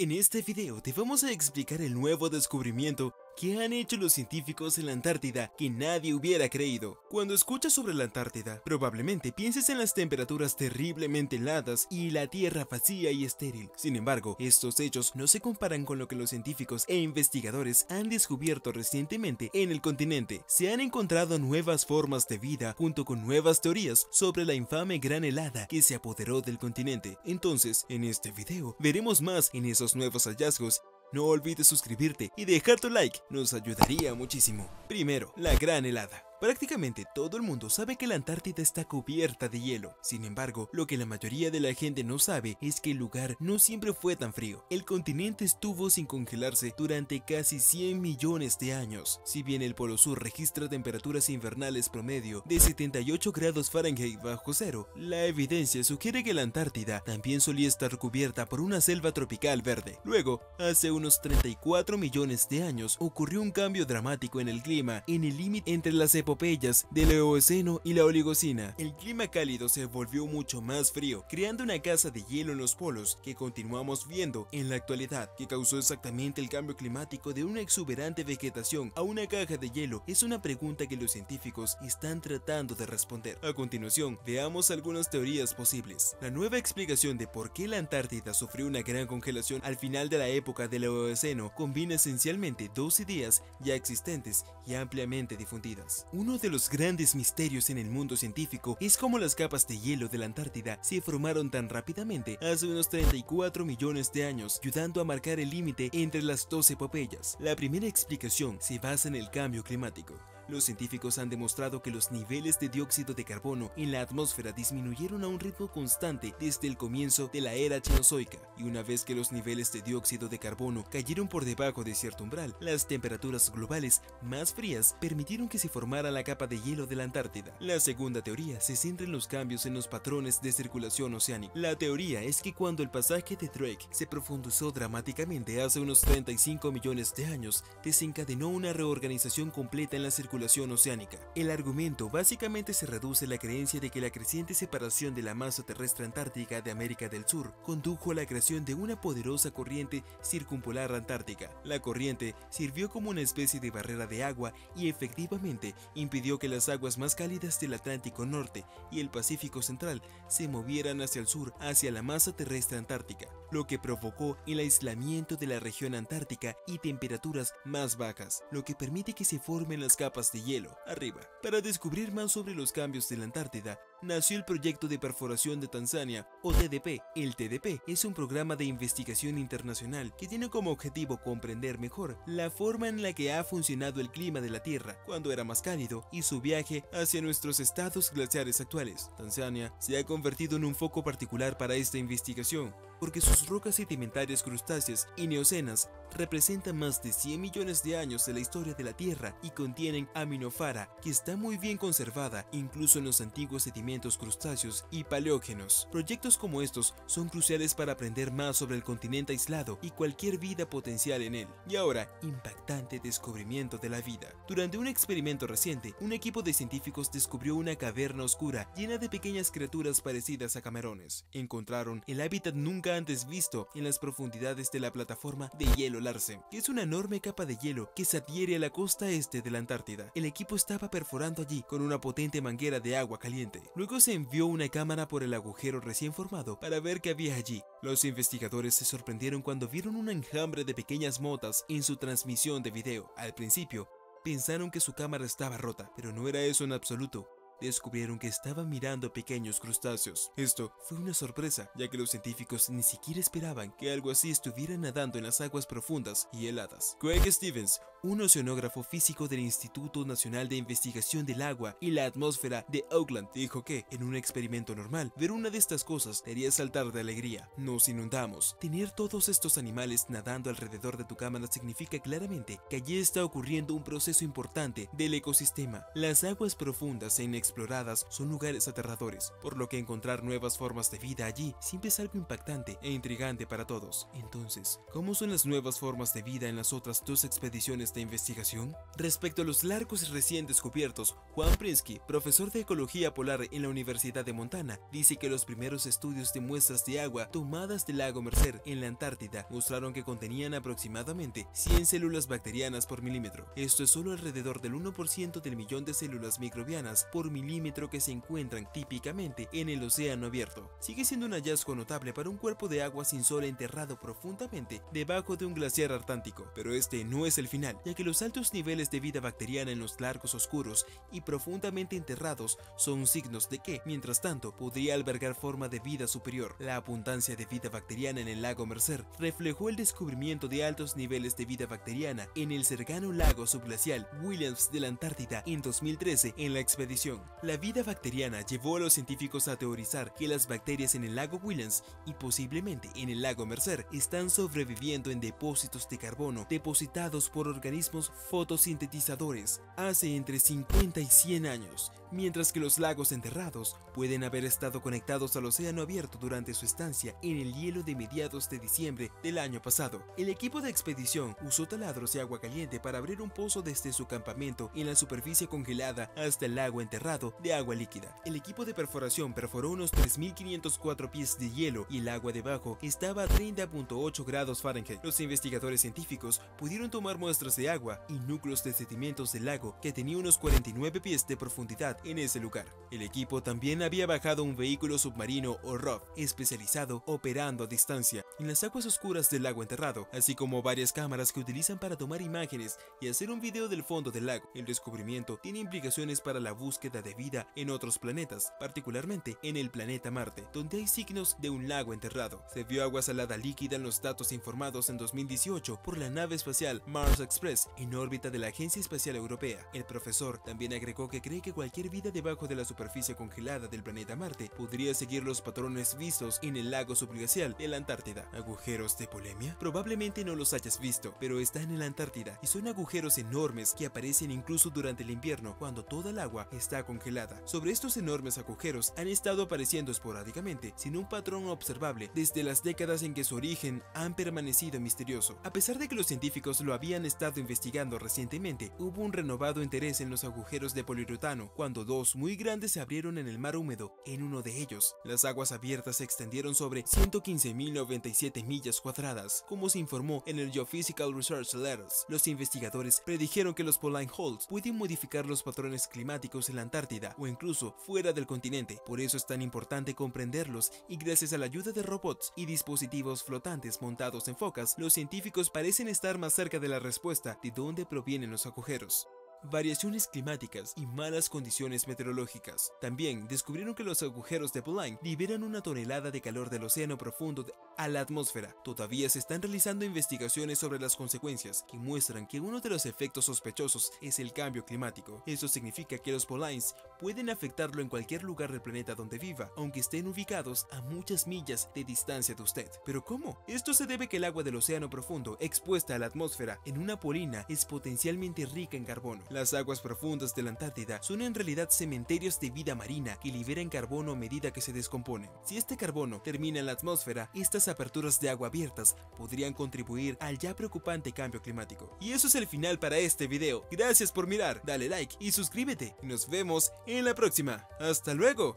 En este video te vamos a explicar el nuevo descubrimiento que han hecho los científicos en la Antártida que nadie hubiera creído. Cuando escuchas sobre la Antártida, probablemente pienses en las temperaturas terriblemente heladas y la tierra vacía y estéril. Sin embargo, estos hechos no se comparan con lo que los científicos e investigadores han descubierto recientemente en el continente. Se han encontrado nuevas formas de vida junto con nuevas teorías sobre la infame gran helada que se apoderó del continente. Entonces, en este video veremos más en esos nuevos hallazgos no olvides suscribirte y dejar tu like, nos ayudaría muchísimo. Primero, la gran helada. Prácticamente todo el mundo sabe que la Antártida está cubierta de hielo. Sin embargo, lo que la mayoría de la gente no sabe es que el lugar no siempre fue tan frío. El continente estuvo sin congelarse durante casi 100 millones de años. Si bien el Polo Sur registra temperaturas invernales promedio de 78 grados Fahrenheit bajo cero, la evidencia sugiere que la Antártida también solía estar cubierta por una selva tropical verde. Luego, hace unos 34 millones de años, ocurrió un cambio dramático en el clima en el límite entre las epopeyas del Eoceno y la Oligocina. El clima cálido se volvió mucho más frío, creando una casa de hielo en los polos que continuamos viendo en la actualidad, que causó exactamente el cambio climático de una exuberante vegetación a una caja de hielo. Es una pregunta que los científicos están tratando de responder. A continuación, veamos algunas teorías posibles. La nueva explicación de por qué la Antártida sufrió una gran congelación al final de la época del Eoceno combina esencialmente dos ideas ya existentes y ampliamente difundidas. Uno de los grandes misterios en el mundo científico es cómo las capas de hielo de la Antártida se formaron tan rápidamente hace unos 34 millones de años, ayudando a marcar el límite entre las dos epopeyas. La primera explicación se basa en el cambio climático. Los científicos han demostrado que los niveles de dióxido de carbono en la atmósfera disminuyeron a un ritmo constante desde el comienzo de la era chenozoica, y una vez que los niveles de dióxido de carbono cayeron por debajo de cierto umbral, las temperaturas globales más frías permitieron que se formara la capa de hielo de la Antártida. La segunda teoría se centra en los cambios en los patrones de circulación oceánica. La teoría es que cuando el pasaje de Drake se profundizó dramáticamente hace unos 35 millones de años, desencadenó una reorganización completa en la circulación oceánica. El argumento básicamente se reduce a la creencia de que la creciente separación de la masa terrestre antártica de América del Sur condujo a la creación de una poderosa corriente circumpolar antártica. La corriente sirvió como una especie de barrera de agua y efectivamente impidió que las aguas más cálidas del Atlántico Norte y el Pacífico Central se movieran hacia el sur, hacia la masa terrestre antártica, lo que provocó el aislamiento de la región antártica y temperaturas más bajas, lo que permite que se formen las capas de hielo arriba. Para descubrir más sobre los cambios de la Antártida, nació el proyecto de perforación de Tanzania, o TDP. El TDP es un programa de investigación internacional que tiene como objetivo comprender mejor la forma en la que ha funcionado el clima de la Tierra cuando era más cálido y su viaje hacia nuestros estados glaciares actuales. Tanzania se ha convertido en un foco particular para esta investigación, porque sus rocas sedimentarias crustáceas y neocenas representan más de 100 millones de años de la historia de la Tierra y contienen aminofara, que está muy bien conservada incluso en los antiguos sedimentos crustáceos y paleógenos. Proyectos como estos son cruciales para aprender más sobre el continente aislado y cualquier vida potencial en él. Y ahora, impactante descubrimiento de la vida. Durante un experimento reciente, un equipo de científicos descubrió una caverna oscura llena de pequeñas criaturas parecidas a camarones. Encontraron el hábitat nunca antes visto en las profundidades de la plataforma de hielo Larsen, que es una enorme capa de hielo que se adhiere a la costa este de la Antártida. El equipo estaba perforando allí con una potente manguera de agua caliente. Luego se envió una cámara por el agujero recién formado para ver qué había allí. Los investigadores se sorprendieron cuando vieron un enjambre de pequeñas motas en su transmisión de video. Al principio, pensaron que su cámara estaba rota, pero no era eso en absoluto descubrieron que estaban mirando pequeños crustáceos. Esto fue una sorpresa, ya que los científicos ni siquiera esperaban que algo así estuviera nadando en las aguas profundas y heladas. Craig Stevens, un oceanógrafo físico del Instituto Nacional de Investigación del Agua y la Atmósfera de Oakland, dijo que, en un experimento normal, ver una de estas cosas te haría saltar de alegría. Nos inundamos. Tener todos estos animales nadando alrededor de tu cámara significa claramente que allí está ocurriendo un proceso importante del ecosistema. Las aguas profundas e inexploradas son lugares aterradores, por lo que encontrar nuevas formas de vida allí siempre es algo impactante e intrigante para todos. Entonces, ¿cómo son las nuevas formas de vida en las otras dos expediciones esta investigación? Respecto a los largos recién descubiertos, Juan Prinsky, profesor de ecología polar en la Universidad de Montana, dice que los primeros estudios de muestras de agua tomadas del lago Mercer en la Antártida mostraron que contenían aproximadamente 100 células bacterianas por milímetro. Esto es solo alrededor del 1% del millón de células microbianas por milímetro que se encuentran típicamente en el océano abierto. Sigue siendo un hallazgo notable para un cuerpo de agua sin sol enterrado profundamente debajo de un glaciar artántico, pero este no es el final, ya que los altos niveles de vida bacteriana en los largos oscuros y profundamente enterrados son signos de que, mientras tanto, podría albergar forma de vida superior. La abundancia de vida bacteriana en el lago Mercer reflejó el descubrimiento de altos niveles de vida bacteriana en el cercano lago subglacial Williams de la Antártida en 2013 en la expedición. La vida bacteriana llevó a los científicos a teorizar que las bacterias en el lago Williams y posiblemente en el lago Mercer están sobreviviendo en depósitos de carbono depositados por organismos fotosintetizadores hace entre 50 y 100 años, mientras que los lagos enterrados pueden haber estado conectados al océano abierto durante su estancia en el hielo de mediados de diciembre del año pasado. El equipo de expedición usó taladros y agua caliente para abrir un pozo desde su campamento en la superficie congelada hasta el lago enterrado de agua líquida. El equipo de perforación perforó unos 3.504 pies de hielo y el agua debajo estaba a 30.8 grados Fahrenheit. Los investigadores científicos pudieron tomar muestras de agua y núcleos de sedimentos del lago que tenía unos 49 pies de profundidad en ese lugar. El equipo también había bajado un vehículo submarino o ROV especializado operando a distancia en las aguas oscuras del lago enterrado, así como varias cámaras que utilizan para tomar imágenes y hacer un video del fondo del lago. El descubrimiento tiene implicaciones para la búsqueda de vida en otros planetas, particularmente en el planeta Marte, donde hay signos de un lago enterrado. Se vio agua salada líquida en los datos informados en 2018 por la nave espacial Mars Express en órbita de la Agencia Espacial Europea. El profesor también agregó que cree que cualquier vida debajo de la superficie congelada del planeta Marte podría seguir los patrones vistos en el lago subglacial de la Antártida. ¿Agujeros de polemia? Probablemente no los hayas visto, pero están en la Antártida y son agujeros enormes que aparecen incluso durante el invierno cuando toda el agua está congelada. Sobre estos enormes agujeros han estado apareciendo esporádicamente, sin un patrón observable, desde las décadas en que su origen han permanecido misterioso. A pesar de que los científicos lo habían estado investigando recientemente, hubo un renovado interés en los agujeros de poliuretano cuando dos muy grandes se abrieron en el mar húmedo. En uno de ellos, las aguas abiertas se extendieron sobre 115.097 millas cuadradas, como se informó en el Geophysical Research Letters. Los investigadores predijeron que los poline holes pueden modificar los patrones climáticos en la Antártida o incluso fuera del continente. Por eso es tan importante comprenderlos y gracias a la ayuda de robots y dispositivos flotantes montados en focas, los científicos parecen estar más cerca de la respuesta de dónde provienen los agujeros variaciones climáticas y malas condiciones meteorológicas. También descubrieron que los agujeros de Poline liberan una tonelada de calor del océano profundo a la atmósfera. Todavía se están realizando investigaciones sobre las consecuencias que muestran que uno de los efectos sospechosos es el cambio climático. Eso significa que los Polines pueden afectarlo en cualquier lugar del planeta donde viva, aunque estén ubicados a muchas millas de distancia de usted. ¿Pero cómo? Esto se debe que el agua del océano profundo expuesta a la atmósfera en una polina es potencialmente rica en carbono. Las aguas profundas de la Antártida son en realidad cementerios de vida marina que liberan carbono a medida que se descomponen. Si este carbono termina en la atmósfera, estas aperturas de agua abiertas podrían contribuir al ya preocupante cambio climático. Y eso es el final para este video. Gracias por mirar, dale like y suscríbete. Nos vemos en la próxima. ¡Hasta luego!